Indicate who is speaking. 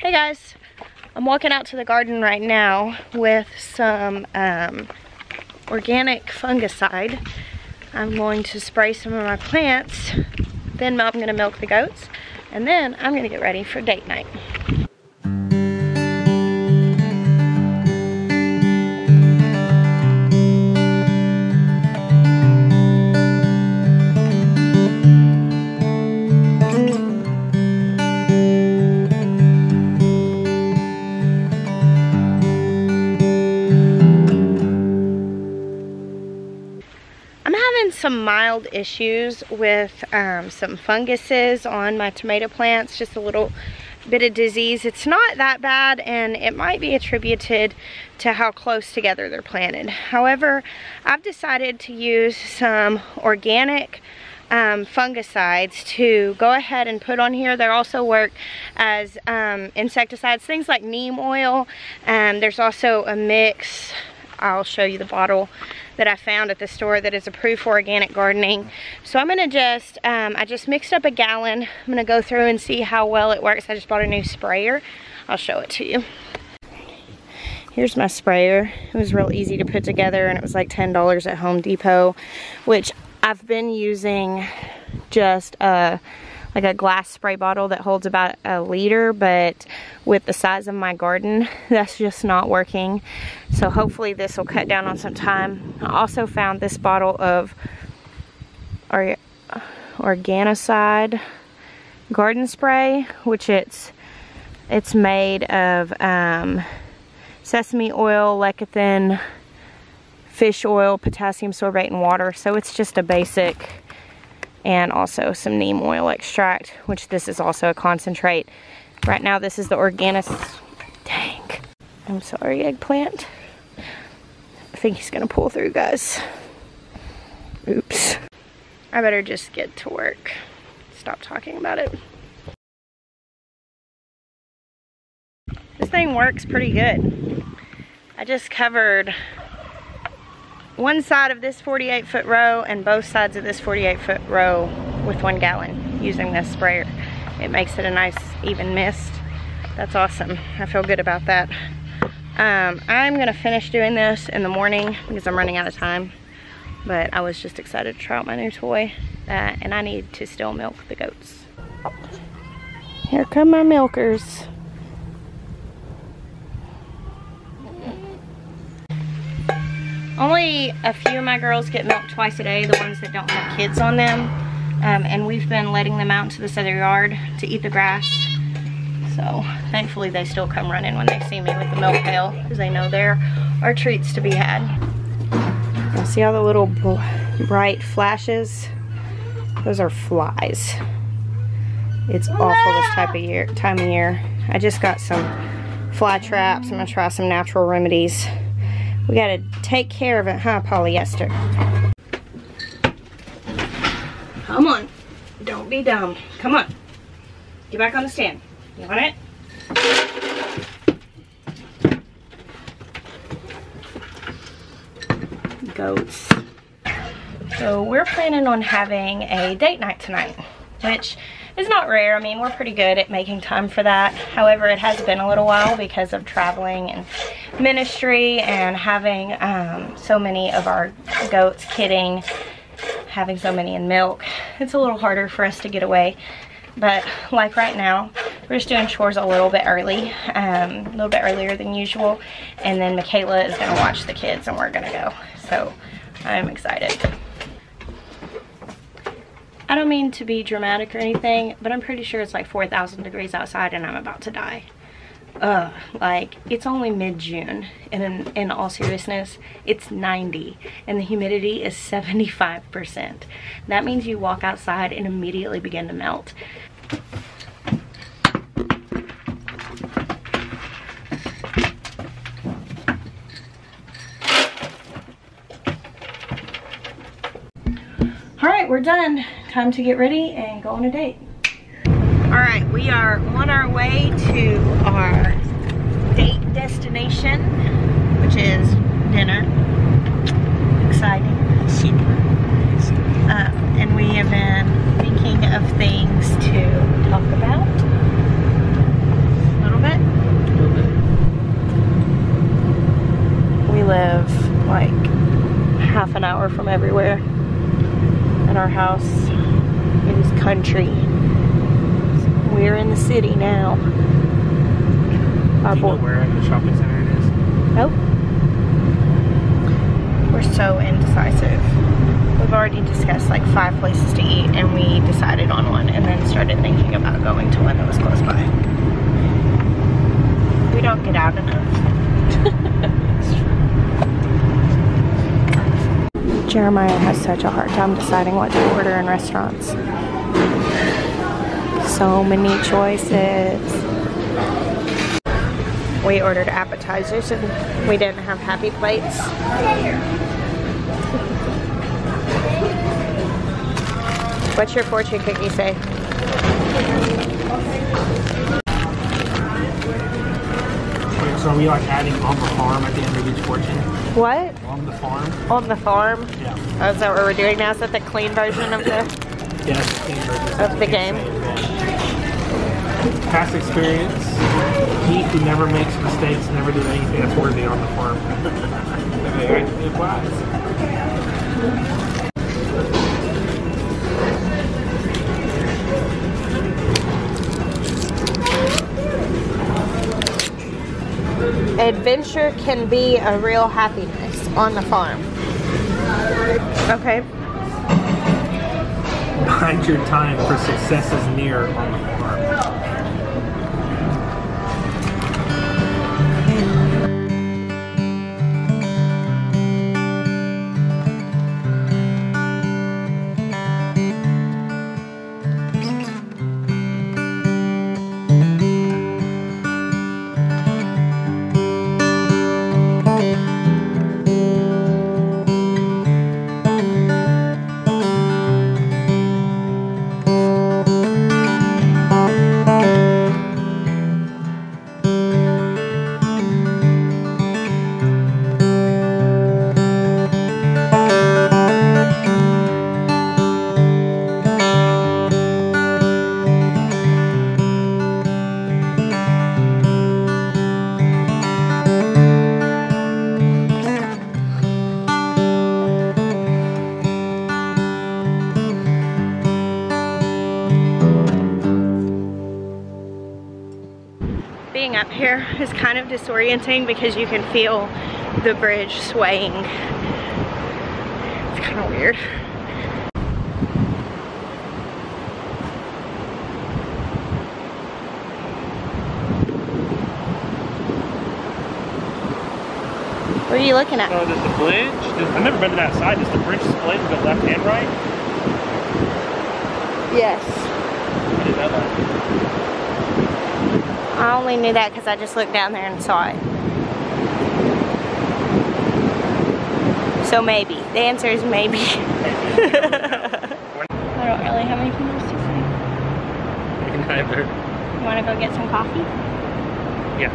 Speaker 1: Hey guys, I'm walking out to the garden right now with some um, organic fungicide. I'm going to spray some of my plants, then I'm gonna milk the goats, and then I'm gonna get ready for date night. Some mild issues with um, some funguses on my tomato plants, just a little bit of disease. It's not that bad and it might be attributed to how close together they're planted. However, I've decided to use some organic um, fungicides to go ahead and put on here. They also work as um, insecticides, things like neem oil. Um, there's also a mix, I'll show you the bottle that I found at the store that is approved for organic gardening. So I'm gonna just, um, I just mixed up a gallon. I'm gonna go through and see how well it works. I just bought a new sprayer. I'll show it to you. Here's my sprayer. It was real easy to put together and it was like $10 at Home Depot, which I've been using just a like a glass spray bottle that holds about a liter, but with the size of my garden, that's just not working. So hopefully this will cut down on some time. I also found this bottle of or Organocide garden spray, which it's it's made of um, sesame oil, lecithin, fish oil, potassium sorbate, and water. So it's just a basic and also some neem oil extract, which this is also a concentrate. Right now this is the organic, dang, I'm sorry, eggplant. I think he's gonna pull through, guys. Oops. I better just get to work. Stop talking about it. This thing works pretty good. I just covered one side of this 48 foot row and both sides of this 48 foot row with one gallon using this sprayer. It makes it a nice even mist. That's awesome. I feel good about that. Um, I'm gonna finish doing this in the morning because I'm running out of time. But I was just excited to try out my new toy. Uh, and I need to still milk the goats. Here come my milkers. Only a few of my girls get milk twice a day, the ones that don't have kids on them. Um, and we've been letting them out into this other yard to eat the grass. So thankfully they still come running when they see me with the milk pail because they know there are treats to be had. Now see all the little bright flashes? Those are flies. It's awful this type of year, time of year. I just got some fly traps. I'm gonna try some natural remedies. We gotta take care of it, huh, polyester? Come on. Don't be dumb. Come on. Get back on the stand. You want it? Goats. So we're planning on having a date night tonight, which is not rare. I mean, we're pretty good at making time for that. However, it has been a little while because of traveling and ministry and having um, so many of our goats kidding, having so many in milk. It's a little harder for us to get away. But like right now, we're just doing chores a little bit early, um, a little bit earlier than usual. And then Michaela is gonna watch the kids and we're gonna go. So I'm excited. I don't mean to be dramatic or anything, but I'm pretty sure it's like 4,000 degrees outside and I'm about to die. Uh, like, it's only mid-June, and in, in all seriousness, it's 90, and the humidity is 75%. That means you walk outside and immediately begin to melt. All right, we're done time to get ready and go on a date. All right, we are on our way to our date destination, which is dinner. Exciting. Super. Uh, and we have been thinking of things to talk about a little bit. A little bit. We live like half an hour from everywhere in our house is country. We're in the city now.
Speaker 2: Our Do you know where in the shopping center it is?
Speaker 1: Nope. We're so indecisive. We've already discussed like five places to eat and we decided on one and then started thinking about going to one that was close by. We don't get out enough. Jeremiah has such a hard time deciding what to order in restaurants. So many choices. We ordered appetizers and we didn't have happy plates. What's your fortune cookie say?
Speaker 2: So are we like adding on the farm at the end of each fortune?
Speaker 1: What?
Speaker 2: On the farm.
Speaker 1: On the farm?
Speaker 2: Yeah.
Speaker 1: Oh, is that what we're doing now? Is that the clean version of the?
Speaker 2: yes, clean version.
Speaker 1: Of the game.
Speaker 2: Past experience. He who never makes mistakes, never did anything that's worthy on the farm. it.
Speaker 1: Adventure can be a real happiness on the farm. Okay.
Speaker 2: Find your time for success is near on the farm.
Speaker 1: Is kind of disorienting because you can feel the bridge swaying. It's kind of weird. What are you looking at?
Speaker 2: Oh, the, the bridge? I've never been to that side. Does the bridge split and go left and right?
Speaker 1: Yes.
Speaker 2: I didn't know that.
Speaker 1: I only knew that because I just looked down there and saw it. So maybe. The answer is maybe. I don't really have anything else to say.
Speaker 2: Neither.
Speaker 1: You want to go get some coffee?
Speaker 2: Yeah.